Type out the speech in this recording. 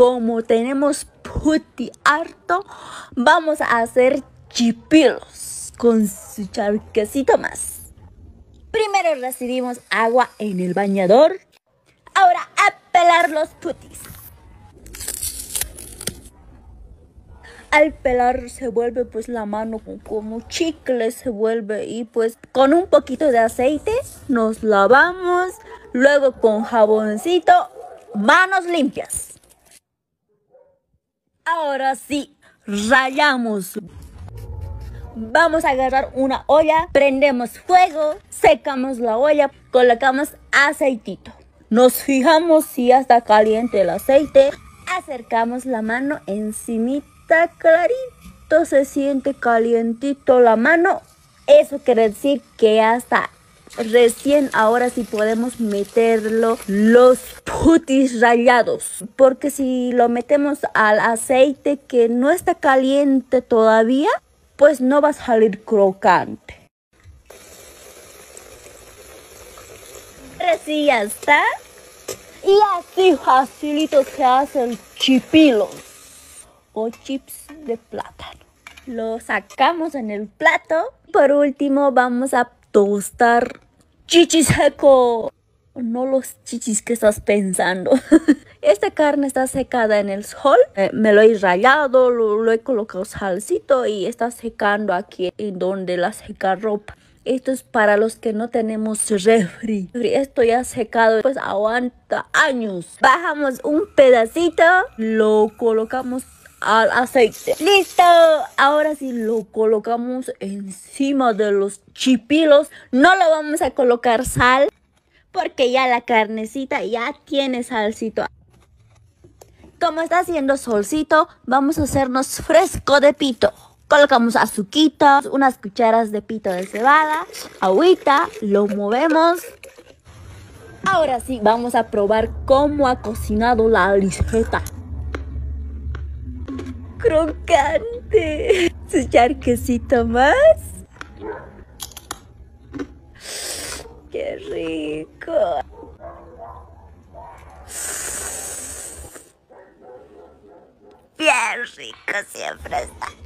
como tenemos puti harto, vamos a hacer chipilos con su charquecito más. Primero recibimos agua en el bañador. Ahora a pelar los putis. Al pelar se vuelve pues la mano como chicle se vuelve y pues con un poquito de aceite nos lavamos. Luego con jaboncito, manos limpias. Ahora sí, rayamos. Vamos a agarrar una olla, prendemos fuego, secamos la olla, colocamos aceitito. Nos fijamos si ya está caliente el aceite, acercamos la mano encimita clarito, se siente calientito la mano. Eso quiere decir que ya está recién ahora sí podemos meterlo los putis rayados porque si lo metemos al aceite que no está caliente todavía pues no va a salir crocante. Así ya está. Y así facilito se hacen chipilos o chips de plátano. Lo sacamos en el plato. Por último vamos a tostar chichis seco. No los chichis que estás pensando. Esta carne está secada en el sol. Eh, me lo he rayado, lo, he colocado salsito y está secando aquí en donde la seca ropa. Esto es para los que no tenemos refri. Esto ya secado, pues aguanta años. Bajamos un pedacito, lo colocamos al aceite. ¡Listo! Ahora sí lo colocamos encima de los chipilos. No le vamos a colocar sal porque ya la carnecita ya tiene salsito. Como está haciendo solcito, vamos a hacernos fresco de pito. Colocamos azuquita, unas cucharas de pito de cebada, agüita, lo movemos. Ahora sí, vamos a probar cómo ha cocinado la liseta crocante. Su charquecito más. Qué rico. Bien rico siempre está.